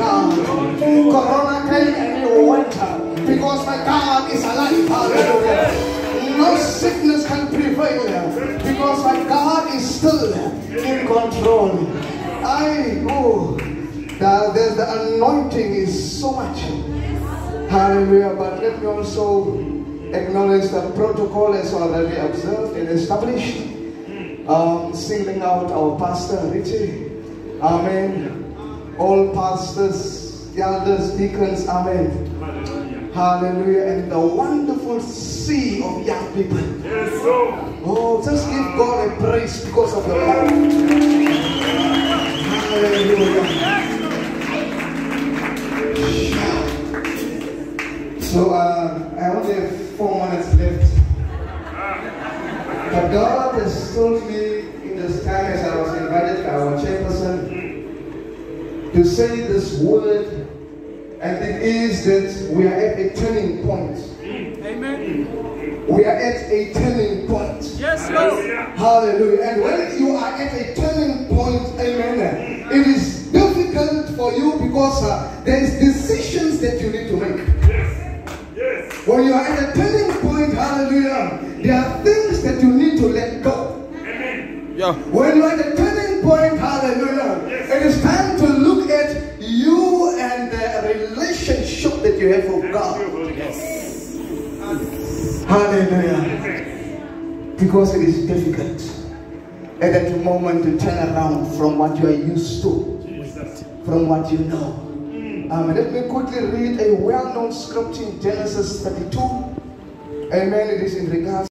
God. Corona came and it went because my God is alive. Hallelujah. No sickness can prevail because my God is still in control. I oh, the, the, the anointing is so much. Hallelujah. But let me also acknowledge the protocol as already observed and established. Um, singling out our pastor Richie. Amen. All pastors, elders, deacons, amen. Hallelujah. And the wonderful sea of young people. Yes, sir. Oh, just give God a praise because of the Lord. Hallelujah. So uh, I only have four minutes left. But God has told me in the time as I was to say this word, and it is that we are at a turning point. Amen. We are at a turning point. Yes, Lord. Hallelujah. And when you are at a turning point, amen, it is difficult for you because uh, there is decisions that you need to make. Yes. Yes. When you are at a turning point, hallelujah, there are things that you need to let go. Amen. Yeah. When you are at you have with God. Hallelujah. Because it is difficult at that moment to turn around from what you are used to, Jesus. from what you know. Um, let me quickly read a well known scripture in Genesis 32. Amen. It is in regards.